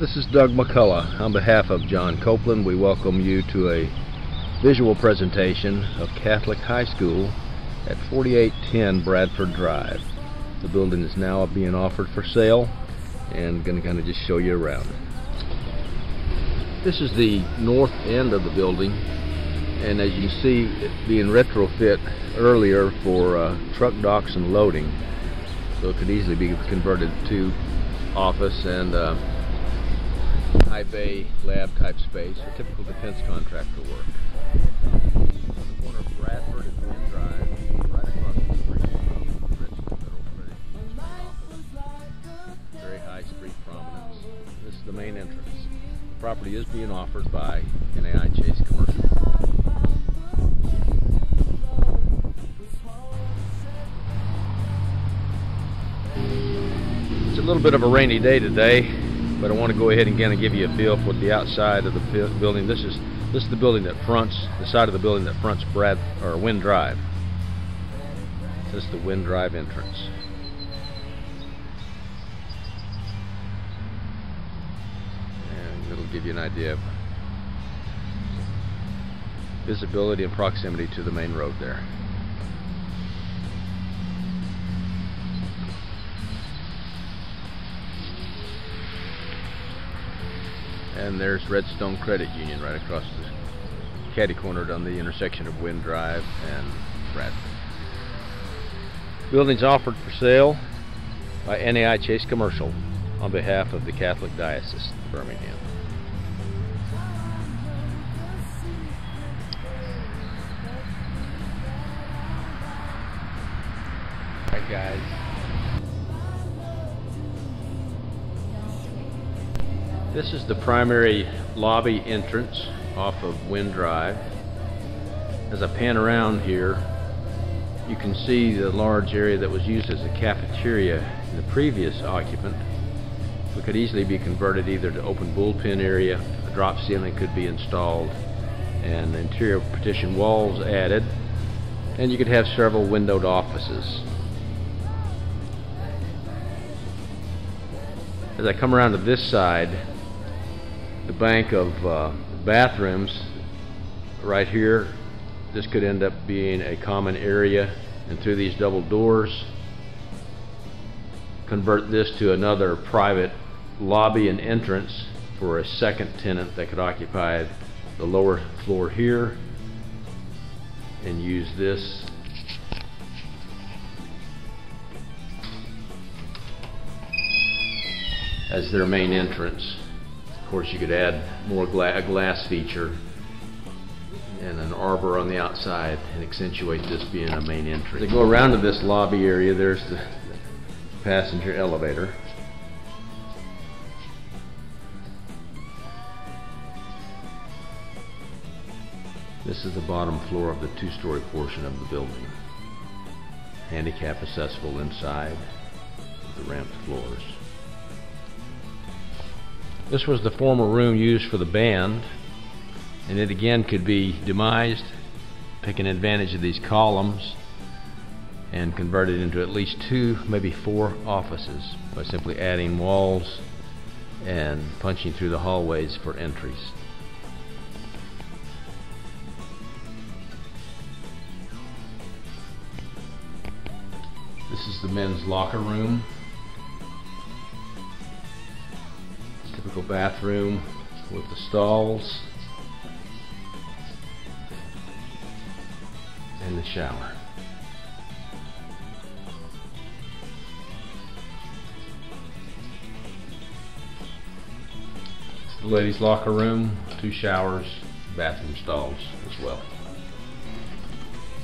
This is Doug McCullough. On behalf of John Coplen, we welcome you to a visual presentation of Catholic High School at 4810 Bradford Drive. The building is now being offered for sale and going to kind of just show you around. This is the north end of the building and as you see it being retrofit earlier for uh, truck docks and loading so it could easily be converted to office and uh, high bay lab type space for typical defense contractor work. The main entrance. The property is being offered by NAI Chase Commercial. It's a little bit of a rainy day today but I want to go ahead and again and give you a feel for the outside of the building. This is this is the building that fronts the side of the building that fronts Brad or Wynn Drive. This is the Wynn Drive entrance. And it'll give you an idea of visibility and proximity to the main road there. And there's Redstone Credit Union right across the caddy corner on the intersection of Wynn Drive and Bradford. Buildings offered for sale by NAI Chase Commercial on behalf of the Catholic Diocese of Birmingham. Guys, This is the primary lobby entrance off of Wynn Drive. As I pan around here, you can see the large area that was used as a cafeteria in the previous occupant. It could easily be converted either to open bullpen area, a drop ceiling could be installed, and interior partition walls added, and you could have several windowed offices. As I come around to this side, the bank of uh, bathrooms right here. This could end up being a common area and through these double doors convert this to another private lobby and entrance for a second tenant that could occupy the lower floor here and use this. As their main entrance course, you could add more gla a glass feature and an arbor on the outside and accentuate this being a main entry. To go around to this lobby area, there's the passenger elevator. This is the bottom floor of the two-story portion of the building. Handicap accessible inside the ramped floors. This was the former room used for the band, and it again could be demised, taking advantage of these columns, and converted into at least two, maybe four offices by simply adding walls and punching through the hallways for entries. This is the men's locker room. Typical bathroom with the stalls and the shower. The ladies locker room, two showers, bathroom stalls as well.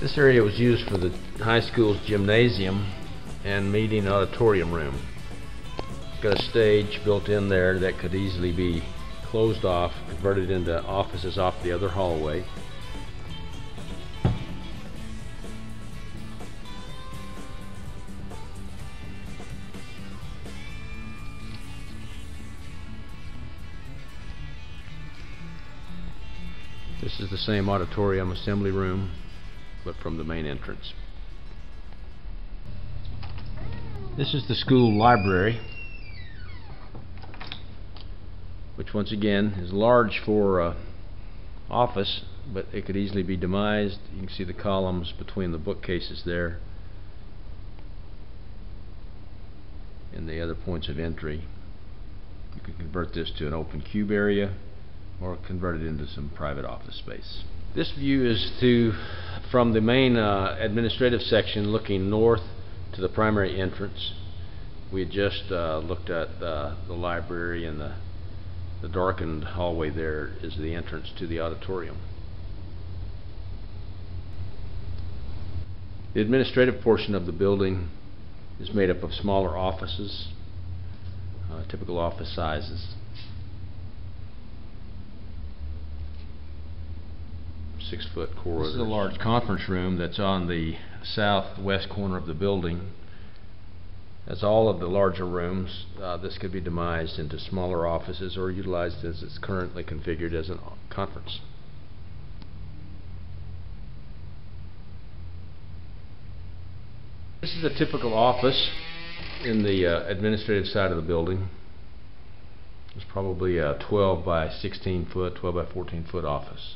This area was used for the high school's gymnasium and meeting auditorium room got a stage built in there that could easily be closed off, converted into offices off the other hallway. This is the same auditorium assembly room, but from the main entrance. This is the school library. Which once again is large for uh, office, but it could easily be demised. You can see the columns between the bookcases there and the other points of entry. You could convert this to an open cube area or convert it into some private office space. This view is to from the main uh, administrative section looking north to the primary entrance. We had just uh, looked at uh, the library and the the darkened hallway there is the entrance to the auditorium. The administrative portion of the building is made up of smaller offices, uh, typical office sizes. Six foot corridors. This is a large conference room that's on the southwest corner of the building. As all of the larger rooms, uh, this could be demised into smaller offices or utilized as it's currently configured as a conference. This is a typical office in the uh, administrative side of the building. It's probably a 12 by 16 foot, 12 by 14 foot office.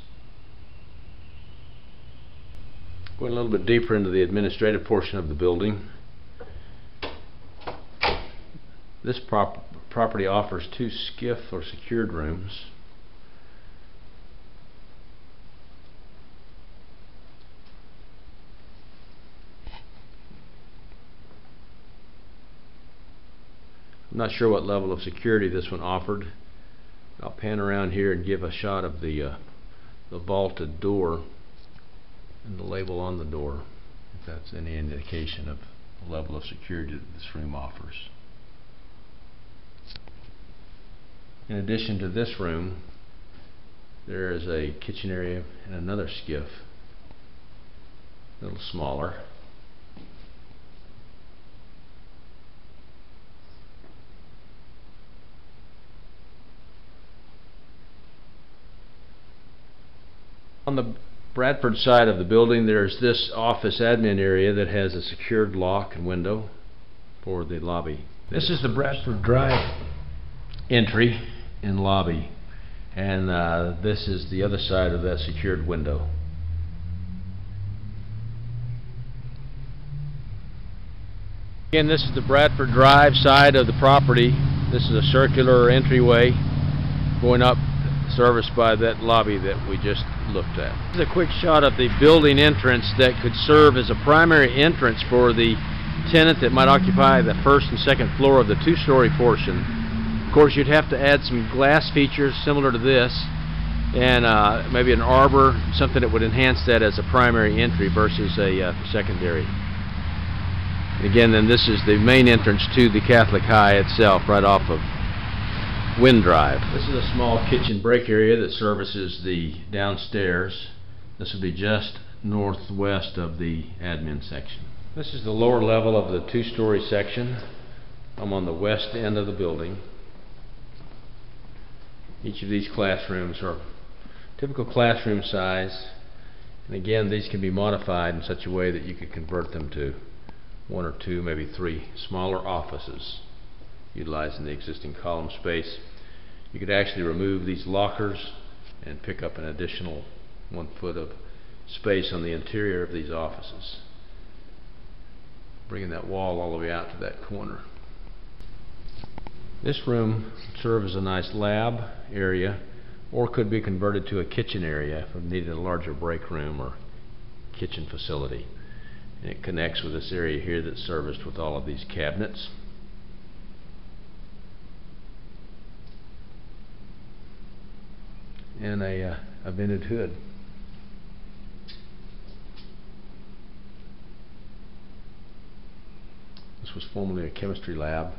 Going a little bit deeper into the administrative portion of the building, this prop property offers two SCIF or secured rooms. I'm not sure what level of security this one offered. I'll pan around here and give a shot of the uh, the vaulted door and the label on the door if that's any indication of the level of security that this room offers. In addition to this room, there is a kitchen area and another SCIF, a little smaller. On the Bradford side of the building, there's this office admin area that has a secured lock and window for the lobby. This is the Bradford Drive entry in lobby and uh, this is the other side of that secured window. Again, this is the Bradford Drive side of the property. This is a circular entryway going up serviced by that lobby that we just looked at. This is a quick shot of the building entrance that could serve as a primary entrance for the tenant that might occupy the first and second floor of the two-story portion of course, you'd have to add some glass features similar to this and uh, maybe an arbor, something that would enhance that as a primary entry versus a uh, secondary. And again, then this is the main entrance to the Catholic High itself, right off of Wynn Drive. This is a small kitchen break area that services the downstairs. This would be just northwest of the admin section. This is the lower level of the two-story section. I'm on the west end of the building. Each of these classrooms are typical classroom size and again these can be modified in such a way that you could convert them to one or two, maybe three smaller offices utilizing the existing column space. You could actually remove these lockers and pick up an additional one foot of space on the interior of these offices bringing that wall all the way out to that corner. This room serves as a nice lab area or could be converted to a kitchen area if we needed a larger break room or kitchen facility. And it connects with this area here that's serviced with all of these cabinets. And a, uh, a vented hood. This was formerly a chemistry lab